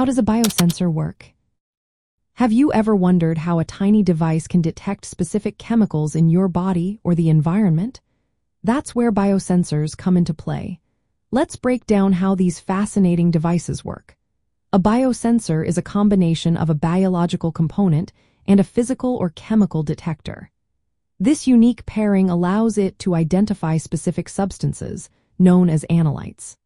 how does a biosensor work? Have you ever wondered how a tiny device can detect specific chemicals in your body or the environment? That's where biosensors come into play. Let's break down how these fascinating devices work. A biosensor is a combination of a biological component and a physical or chemical detector. This unique pairing allows it to identify specific substances, known as analytes.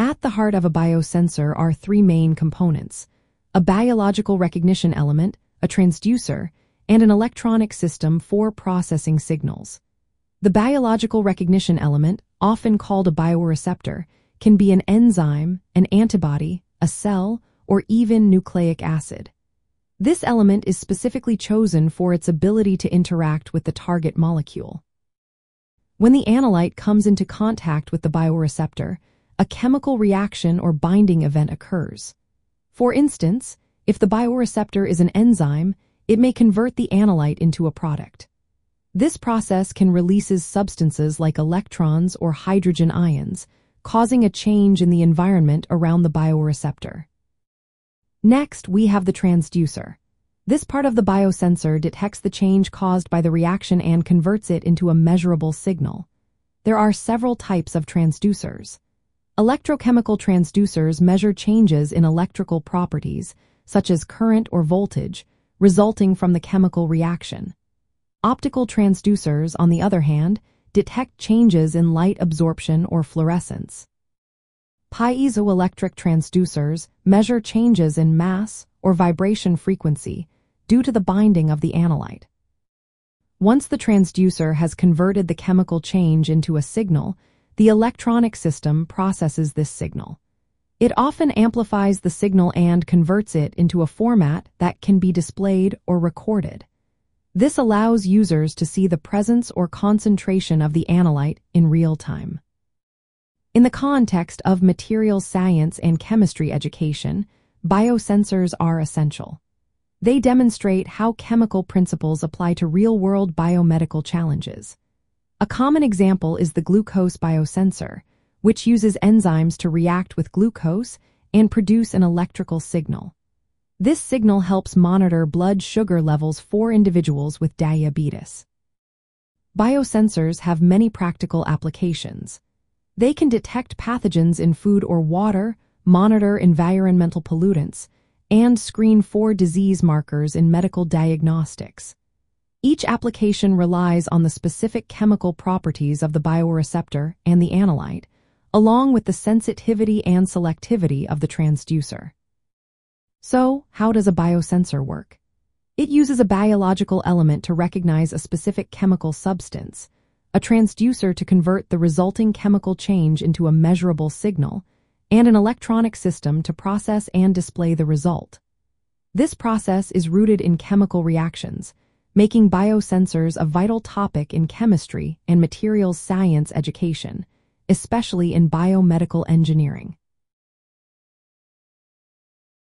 At the heart of a biosensor are three main components, a biological recognition element, a transducer, and an electronic system for processing signals. The biological recognition element, often called a bioreceptor, can be an enzyme, an antibody, a cell, or even nucleic acid. This element is specifically chosen for its ability to interact with the target molecule. When the analyte comes into contact with the bioreceptor, a chemical reaction or binding event occurs. For instance, if the bioreceptor is an enzyme, it may convert the analyte into a product. This process can releases substances like electrons or hydrogen ions, causing a change in the environment around the bioreceptor. Next, we have the transducer. This part of the biosensor detects the change caused by the reaction and converts it into a measurable signal. There are several types of transducers. Electrochemical transducers measure changes in electrical properties, such as current or voltage, resulting from the chemical reaction. Optical transducers, on the other hand, detect changes in light absorption or fluorescence. Piezoelectric transducers measure changes in mass or vibration frequency due to the binding of the analyte. Once the transducer has converted the chemical change into a signal, the electronic system processes this signal. It often amplifies the signal and converts it into a format that can be displayed or recorded. This allows users to see the presence or concentration of the analyte in real time. In the context of materials science and chemistry education, biosensors are essential. They demonstrate how chemical principles apply to real-world biomedical challenges. A common example is the glucose biosensor, which uses enzymes to react with glucose and produce an electrical signal. This signal helps monitor blood sugar levels for individuals with diabetes. Biosensors have many practical applications. They can detect pathogens in food or water, monitor environmental pollutants, and screen for disease markers in medical diagnostics. Each application relies on the specific chemical properties of the bioreceptor and the analyte, along with the sensitivity and selectivity of the transducer. So, how does a biosensor work? It uses a biological element to recognize a specific chemical substance, a transducer to convert the resulting chemical change into a measurable signal, and an electronic system to process and display the result. This process is rooted in chemical reactions, making biosensors a vital topic in chemistry and materials science education, especially in biomedical engineering.